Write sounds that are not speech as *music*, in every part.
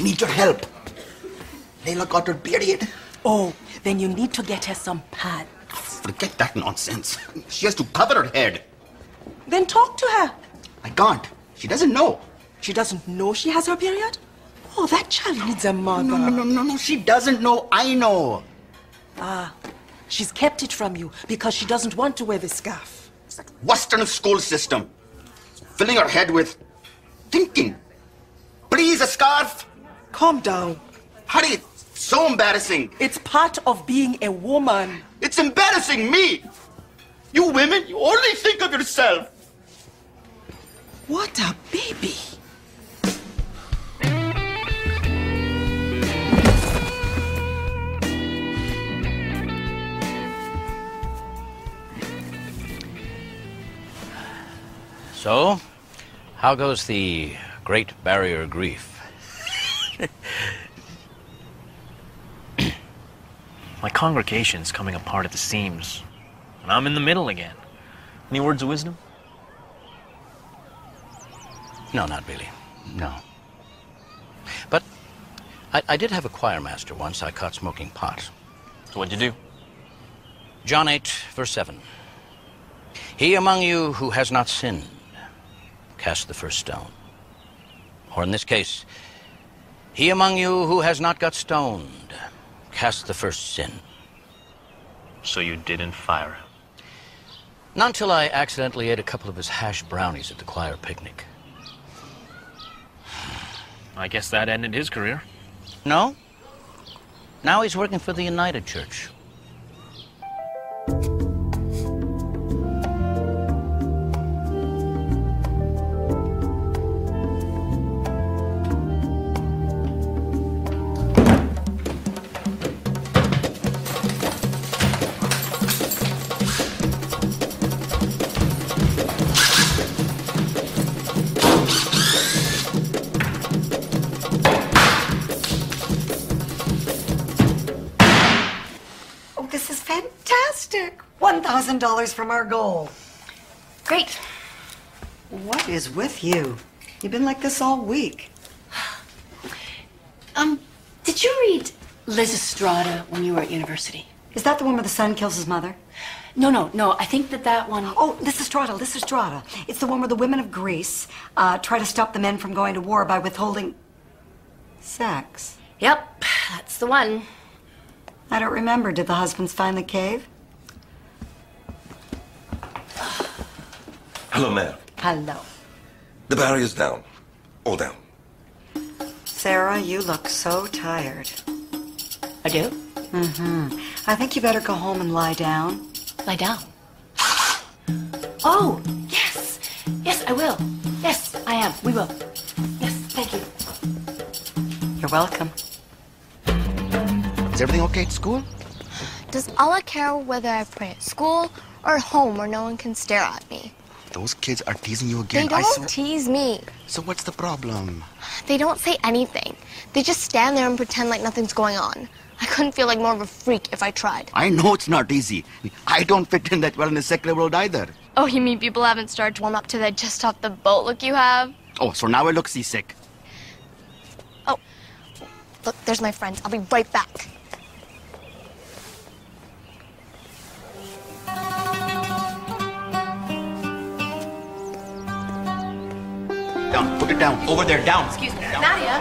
I need your help. Layla got her period. Oh, then you need to get her some pads. Forget that nonsense. She has to cover her head. Then talk to her. I can't. She doesn't know. She doesn't know she has her period? Oh, that child needs a mother. No, no, no, no, no. She doesn't know. I know. Ah, she's kept it from you because she doesn't want to wear the scarf. It's that Western school system. Filling her head with thinking. Please, a scarf. Calm down. Honey, it's so embarrassing. It's part of being a woman. It's embarrassing me. You women, you only think of yourself. What a baby. So, how goes the Great Barrier Reef? My congregation's coming apart at the seams, and I'm in the middle again. Any words of wisdom? No, not really. No. But I, I did have a choir master once I caught smoking pot. So what'd you do? John 8, verse 7. He among you who has not sinned, cast the first stone. Or in this case, he among you who has not got stoned, cast the first sin. So you didn't fire him. Not until I accidentally ate a couple of his hash brownies at the choir picnic. I guess that ended his career. No? Now he's working for the United Church. $1,000 from our goal. Great. What is with you? You've been like this all week. *sighs* Um, did you read Lysistrata when you were at university? Is that the one where the son kills his mother? No, no, no. I think that that one. Oh, Lysistrata, this is Strada. It's the one where the women of Greece uh, try to stop the men from going to war by withholding sex. Yep, *sighs* that's the one. I don't remember. Did the husbands find the cave? Hello, Mayor. Hello. The barrier's down. All down. Sarah, you look so tired. I do? Mm-hmm. I think you better go home and lie down. Lie down. *gasps* Oh, yes. Yes, I will. Yes, I am. We will. Yes, thank you. You're welcome. Is everything okay at school? Does Allah care whether I pray at school or home where no one can stare at me? Those kids are teasing you again. They don't swear- tease me. So what's the problem? They don't say anything. They just stand there and pretend like nothing's going on. I couldn't feel like more of a freak if I tried. I know it's not easy. I don't fit in that well in the secular world either. Oh, you mean people haven't started to warm up to that just off the boat look you have? Oh, so now I look seasick. Oh, look, there's my friends. I'll be right back. Put it down. Over there, down. Excuse me. Nadia,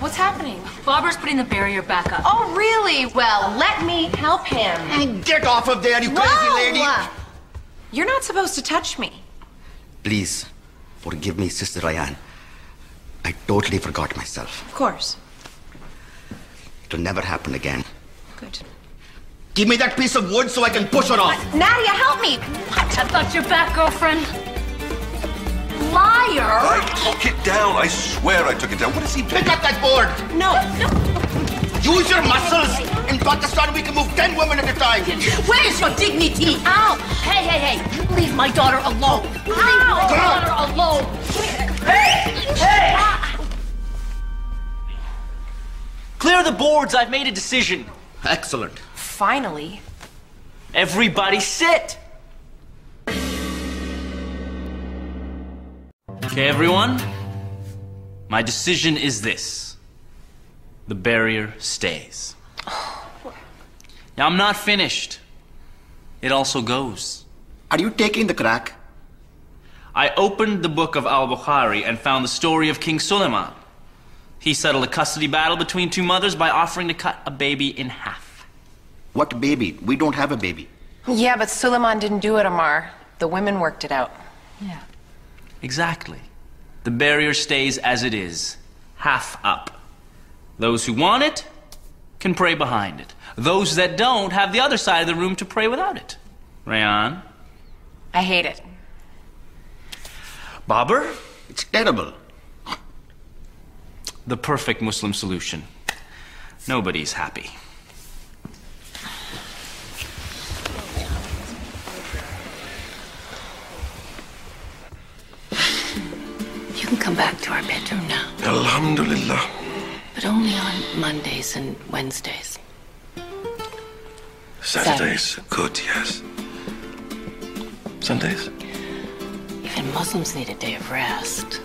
what's happening? Baber's putting the barrier back up. Oh, really? Well, let me help him. Mm, Get off of there, you crazy Whoa! lady. You're not supposed to touch me. Please, forgive me, Sister Rayyan. I totally forgot myself. Of course. It'll never happen again. Good. Give me that piece of wood so I can push it off. Nadia, help me! What? I've got your back, girlfriend. Liar! I took it down. I swear I took it down. What is he doing? Pick up that board. No, no. Use your muscles. In Pakistan, we can move ten women at a time. Where's your dignity? Ow! Hey, hey, hey! Leave my daughter alone. You leave my daughter alone. Hey! Hey! Clear the boards. I've made a decision. Excellent. Finally. Everybody sit. Okay, everyone. My decision is this. the barrier stays. Now, I'm not finished. It also goes. Are you taking the crack? I opened the book of Al Bukhari and found the story of King Suleiman. He settled a custody battle between two mothers by offering to cut a baby in half. What baby? We don't have a baby. Yeah, but Suleiman didn't do it, Amaar. The women worked it out. Yeah. Exactly. The barrier stays as it is, half up. Those who want it can pray behind it. Those that don't have the other side of the room to pray without it. Rayyan? I hate it. Baber? It's terrible. The perfect Muslim solution. Nobody's happy. You can come back to our bedroom now, Alhamdulillah. but only on Mondays and Wednesdays. Saturdays, good, yes. Sundays? Even Muslims need a day of rest.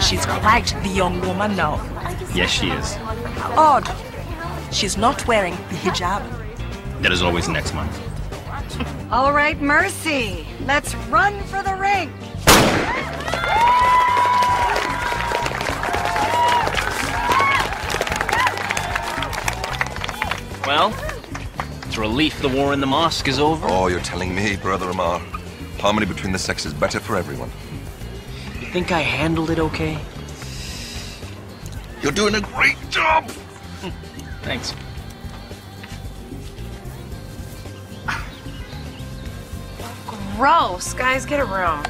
She's quite the young woman now. Yes, she is. Odd. She's not wearing the hijab. That is always next month. All right, Mercy. Let's run for the rink. Well, it's a relief the war in the mosque is over. Oh, you're telling me, Brother Amaar. Harmony between the sexes is better for everyone. You think I handled it okay? You're doing a great job! Thanks. Gross. Guys, get a room.